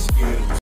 You.